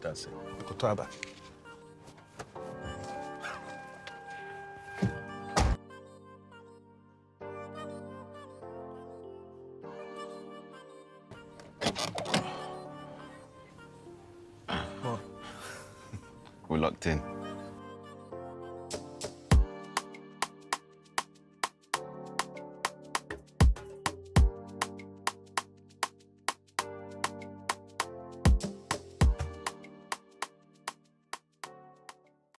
That's it. kò tó. We're locked in.